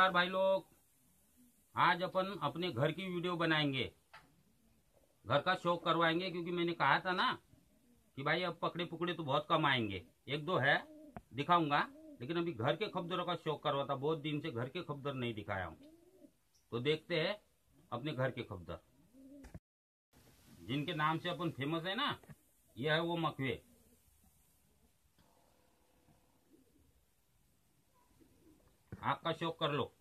नमस्कार भाई लोग। आज अपन अपने घर की वीडियो बनाएँगे। घर का शौक करवाएँगे क्योंकि मैंने कहा था ना कि भाई अब पकड़े पुकड़े तो बहुत कम आएँगे। एक दो है, दिखाऊँगा, लेकिन अभी घर के खबदरों का शौक करवाता बहुत दिन से घर के खबदर नहीं दिखाया हूँ। तो देखते हैं अपने घर के खबदर जिनके नाम से अपन फ़ेमस है ना यह है वो मकवे। आग का शोक कर लो।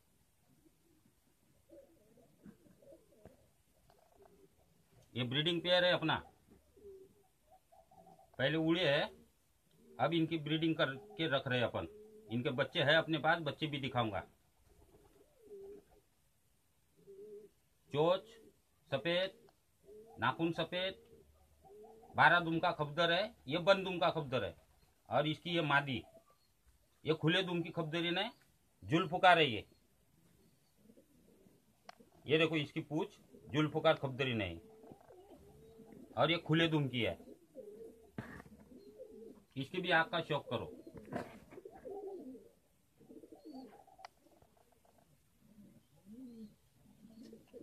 ये ब्रीडिंग पेयर है अपना। पहले उड़े है, अब इनकी ब्रीडिंग करके रख रहे अपन। इनके बच्चे हैं अपने पास, बच्चे भी दिखाऊँगा। चोच सफ़ेद, नाखून सफ़ेद, बारह दुम का खबदर है, ये बंद दुम का खबदर है। और इसकी ये मादी, ये खुले दुम की खबदरी ने? जुल्फुकार है ये। ये देखो, इसकी पूछ जुल्फुकार खबदरी नहीं। और ये खुले दुम की है। इसकी भी आग का शौक करो।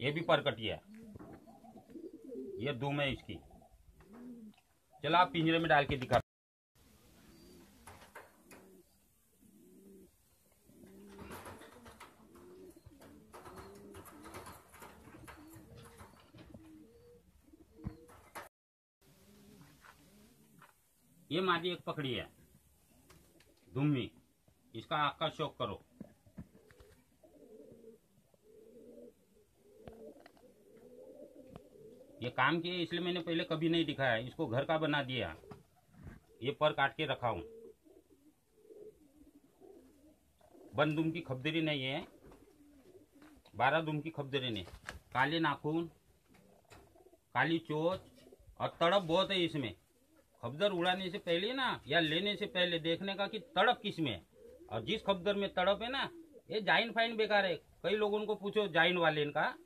ये भी परकटिया है। ये दुम है इसकी। चलो आप पिंजरे में डाल के दिखा मादी एक पकड़ी है। दुम्मी इसका आग का शौक करो। ये काम किए इसलिए मैंने पहले कभी नहीं दिखाया। इसको घर का बना दिया। ये पर काट के रखा हूँ। बंद दुम की खबदरी नहीं है। बारह दुम की खबदरी नहीं। काले नाखून, काली चोच और तड़प बहुत है इसमें। खबदर उड़ाने से पहले ना, या लेने से पहले देखने का कि तड़प किसमें है? और जिस खबदर में तड़प है ना, ये जाइन फाइन बेकार है। कई लोगों को पूछो जाइन वाले इनका?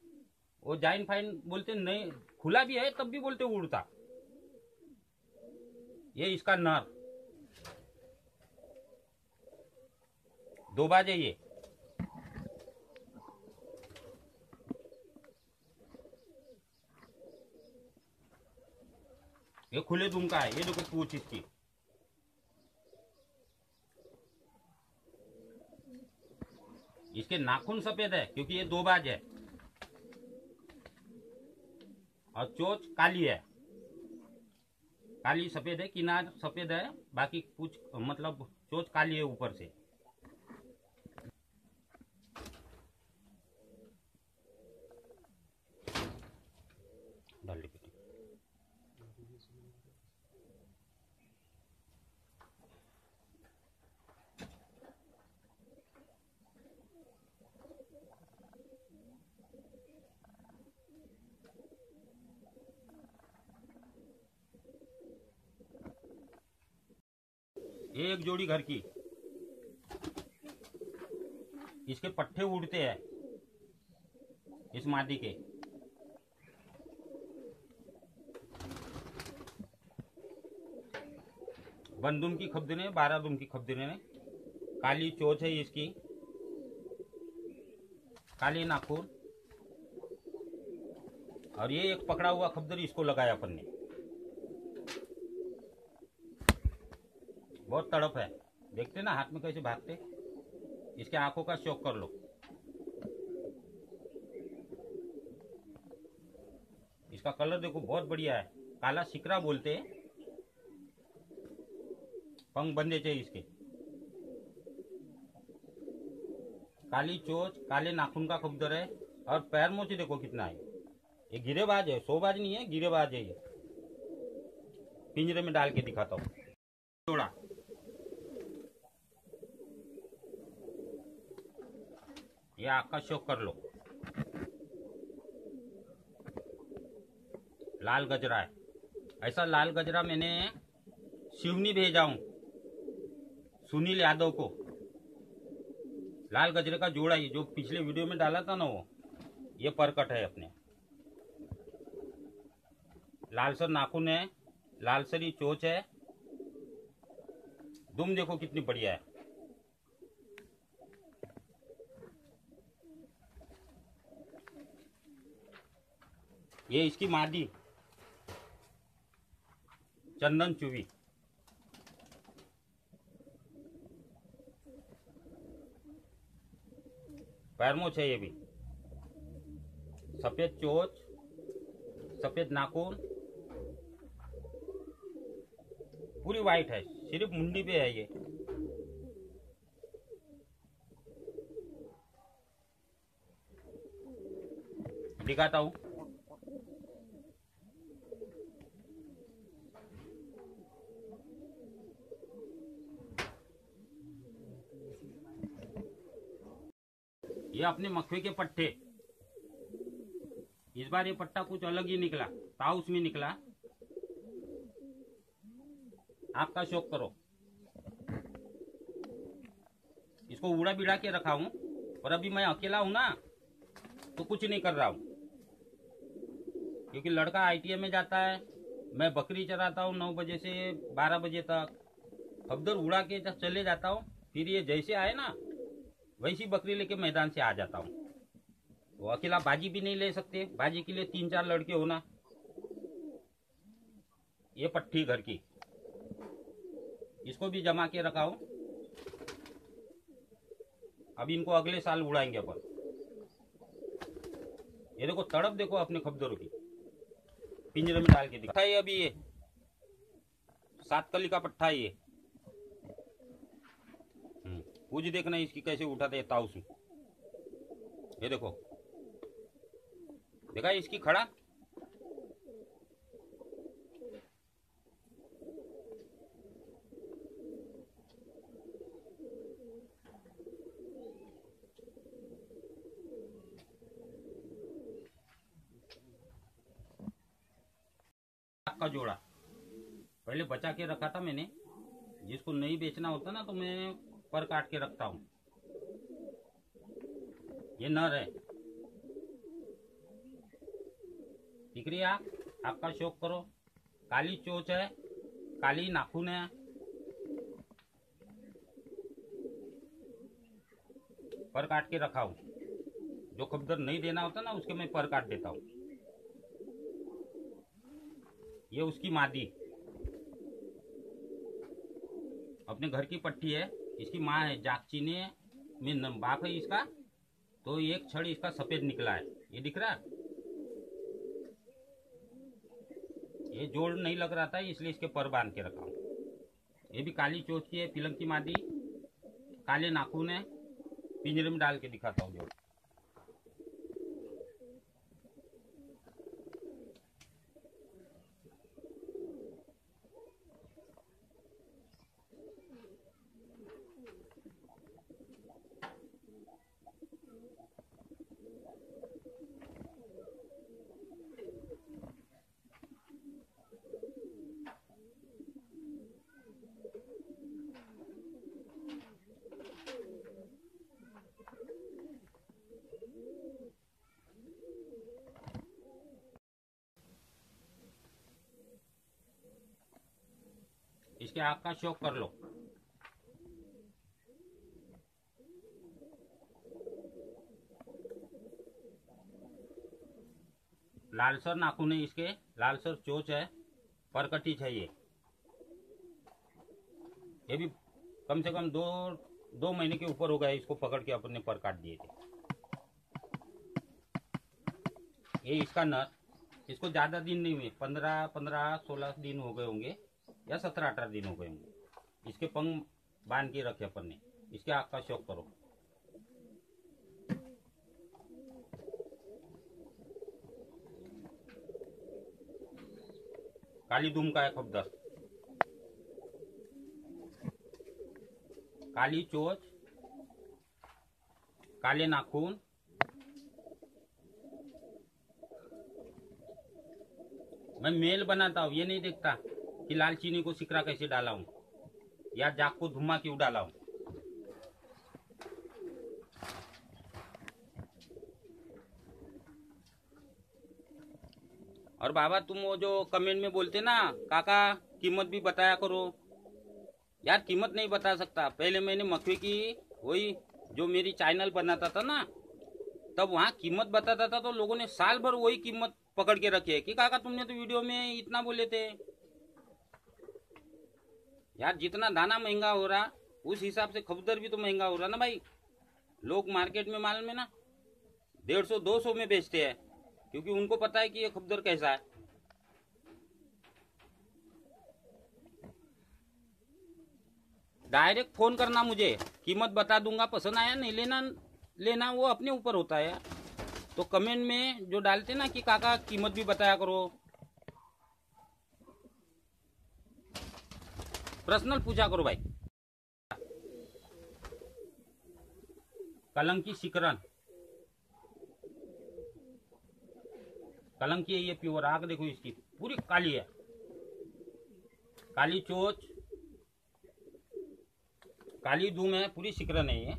वो जाइन फाइन बोलते, नहीं, खुला भी है, तब भी बोलते उड़ता। ये इसका नर। दो बाजे ये। ये खुले दुम का है, ये देखो पूछ इसकी। इसके नाखून सफ़ेद है, क्योंकि ये दो बाज है। और चोच काली है। काली सफ़ेद है, किनार सफ़ेद है, बाकी कुछ मतलब चोच काली है ऊपर से डाल दी बेटी एक जोड़ी घर की। इसके पट्टे उड़ते हैं। इस मादी के। बंदुम की खबदने बारह दुम की खबदने ने। काली चोच है इसकी। काली नाखून। और ये एक पकड़ा हुआ खबदर इसको लगाया अपन ने। बहुत तड़प है। देखते ना, हाथ में कैसे भागते। इसके आँखों का शौक कर लो। इसका कलर देखो, बहुत बढ़िया है। काला सिकरा बोलते हैं। पंख बंदे चाहिए इसके। काली चोच, काले नाखून का खबदर है, और पैर मोचे देखो कितना है। ये गिरेबाज है सोबाज नहीं है, गिरेबाज है ये। पिंजरे में डाल के दिखाता हूँ। जोड़ा। ये आग का शौक कर लो। लाल गजरा है। ऐसा लाल गजरा मैंने शिवनी भेजा हूँ। सुनील यादव को। लाल गजरे का जोड़ा ये जो पिछले वीडियो में डाला था ना वो, ये परकट है अपने। लालसर नाखून है, लालसरी चोच है। दुम देखो कितनी बढ़िया है। ये इसकी मादी, चंदन चुवी। पैरमोच है ये भी। सफ़ेद चोच, सफ़ेद नाखून। पूरी वाइट है, सिर्फ़ मुंडी पे है ये। दिखाता हूँ। ये अपने मखवे के पट्टे। इस बार ये पट्टा कुछ अलग ही निकला ताउस में निकला। आपका शौक करो। इसको उड़ा बिड़ा के रखा हूँ, और अभी मैं अकेला हूँ ना तो कुछ नहीं कर रहा हूँ। क्योंकि लड़का आईटीएम में जाता है, मैं बकरी चराता हूँ नौ बजे से बारह बजे तक। खबदर उड़ा के जब चले जाता हूँ, फिर ये जैसे आए ना वैसी बकरी लेके मैदान से आ जाता हूँ। वो अकेला बाजी भी नहीं ले सकते। बाजी के लिए तीन चार लड़के होना। ये पट्टी घर की। इसको भी जमा के रखा हूँ। अब इनको अगले साल उड़ाएँगे अपन। ये देखो, तड़प देखो अपने खबदरों की। पिंजरे में डाल के दिखा। है अभी ये। सात कली का पट्टा ये। पूछ देखना इसकी कैसे उठाते हैं में ये देखो। देखा इसकी खड़ा? का जोड़ा। पहले बचा के रखा था मैंने। जिसको नहीं बेचना होता ना तो मैं पर काट के रखता हूँ। ये नर है दिख रही आप? आपका शौक करो। काली चोच है, काली नाखून है। पर काट के रखा हूँ। जो खबदर नहीं देना होता ना, उसके मैं पर काट देता हूँ। ये उसकी मादी। अपने घर की पट्टी है। इसकी माँ है में न- बाप है इसका तो एक छड़ इसका सफ़ेद निकला है। ये दिख रहा है? ये जोड़ नहीं लग रहा था, इसलिए इसके पर बाँध के रखा हूँ। ये भी काली चोच की है पिलंग की मादी, काले नाखून है, पिंजरे में डाल के दिखाता हूँ जोड़। इसके आग का शौक कर लो। लालसर नाखून है इसके। लालसर चोच है, परकटी है ये। ये भी कम से कम दो दो महीने के ऊपर हो गया इसको पकड़ के अपने पर काट दिए थे। ये इसका नर इसको ज़्यादा दिन नहीं हुए, पंद्रह पंद्रह, सोलह दिन हो गए होंगे। या सत्रह अठारह दिन हो गए होंगे। इसके पंख बाँध के रखे अपन ने। इसके आग का शौक करो। काली धूम का है खबदर काली चोच, काले नाखून, मैं मेल बनाता हूँ, ये नहीं देखता। कि लाल चीनी को सिकरा कैसे डाला हूँ या जाग को धुमा क्यों डाला हूँ और बाबा, तुम वो जो कमेंट में बोलते ना, काका, कीमत भी बताया करो। यार, कीमत नहीं बता सकता। पहले मैंने मखवे की, वही जो मेरी चैनल बनाता था ना, तब वहाँ कीमत बताता था तो लोगों ने साल भर वही कीमत पकड़ के रखी है। कि काका, तुमने तो वीडियो में इतना बोले थे। यार जितना दाना महँगा हो रहा, उस हिसाब से खबदर भी तो महँगा हो रहा ना भाई। लोग मार्केट में माल में ना डेढ़ सौ, दो सौ में बेचते हैं, क्योंकि उनको पता है कि ये खबदर कैसा है। डायरेक्ट फ़ोन करना मुझे, कीमत बता दूँगा, पसंद आया नहीं, लेना लेना वो अपने ऊपर होता है। तो कमेंट में जो डालते ना कि काका, कीमत भी बताया करो। पर्सनल पूछा करो भाई। कलंकी शिकरन कलंकी है ये प्योर आग देखो इसकी। पूरी काली है। काली चोच। काली धूम है, पूरी शिकरन है ये।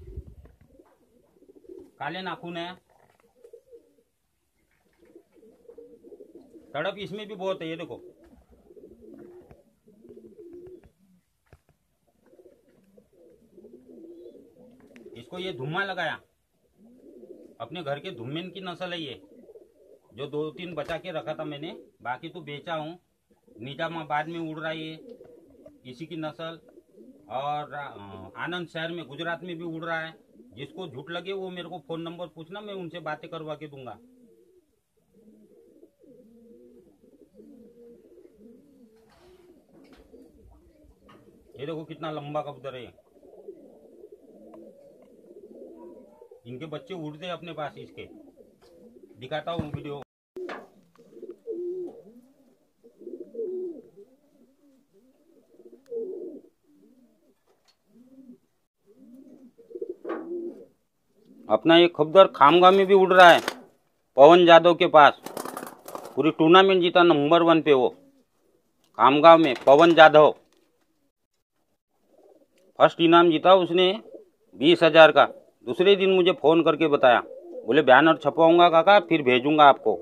काले नाखून है। तड़प इसमें भी बहुत है, ये देखो। इसको ये धुम्मा लगाया। अपने घर के धुम्मेन की नस्ल है ये। जो दो तीन बचा के रखा था मैंने, बाकी तो बेचा हूँ। निजामाबाद में उड़ रहा है ये, इसी की नस्ल। और आनंद शहर में गुजरात में भी उड़ रहा है। जिसको झूठ लगे वो मेरे को फ़ोन नंबर पूछना, मैं उनसे बातें करवा के दूँगा। ये देखो कितना लंबा कबूतर है इनके बच्चे उड़ते हैं अपने पास इसके। दिखाता हूँ वीडियो। अपना ये खबदर खामगा में भी उड़ रहा है, पवन जादव के पास। पूरी टूर्नामेंट जीता नंबर वन पे वो। खामगांव में पवन जाधव। फ़र्स्ट इनाम जीता उसने, बीस हज़ार का। दूसरे दिन मुझे फ़ोन करके बताया। बोले बैनर छपवाऊँगा काका, फिर भेजूँगा आपको।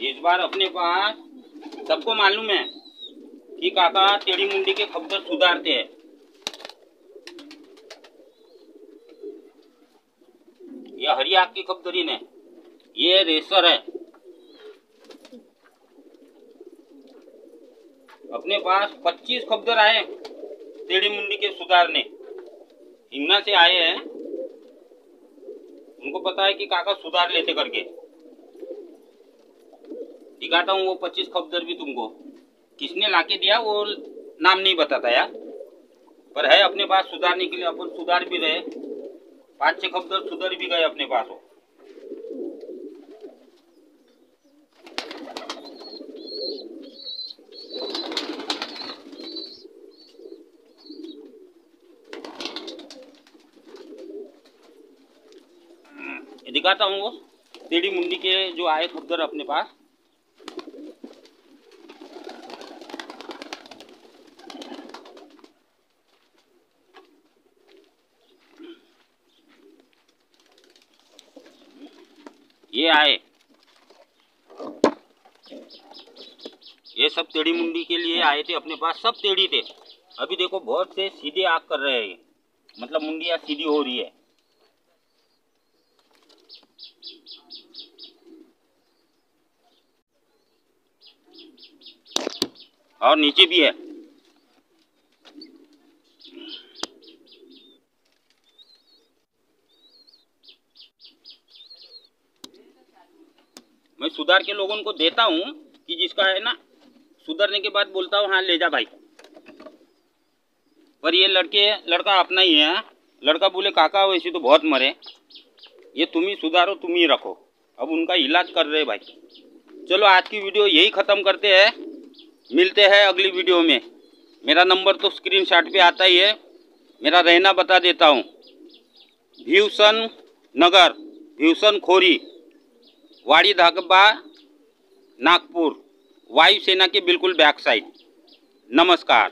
इस बार अपने पास सबको मालूम है कि काका टेढ़ी मुंडी के खबर सुधारते हैं। यह हरी आग की खबदरी ने ये रेसर है। अपने पास 25 खबदर आए टेढ़ी मुंडी के सुधारने। हिंगना से आए हैं। उनको पता है कि काका सुधार लेते करके। दिखाता हूँ वो पच्चीस खबदर भी तुमको। किसने लाके दिया वो नाम नहीं बताता यार। पर है अपने पास सुधारने के लिए, अपन सुधार भी रहे। पाँच छह खबदर सुधर भी गए अपने पास। हो दिखाता हूँ वो। टेढ़ी मुंडी के जो आए खबदर अपने पास ये आए सब टेढ़ी मुंडी के लिए आए थे अपने पास, सब टेढ़ी थे। अभी देखो, बहुत से सीधे आग कर रहे हैं। मतलब मुंडिया सीधी हो रही है। और नीचे भी है। मैं सुधार के लोगों को देता हूँ कि जिसका है ना सुधरने के बाद बोलता हूँ हाँ ले जा भाई। पर ये लड़के, लड़का अपना ही है। लड़का बोले, काका वैसे तो बहुत मरे। ये तुम ही सुधारो, तुम ही रखो। अब उनका इलाज कर रहे भाई। चलो, आज की वीडियो यही ख़त्म करते हैं। मिलते हैं अगली वीडियो में। मेरा नंबर तो स्क्रीन शॉट पे आता ही है। मेरा रहना बता देता हूँ। भीवसन नगर, भीवसन खोरी, वाड़ी धागबा नागपुर। वायुसेना के बिल्कुल बैक साइड नमस्कार।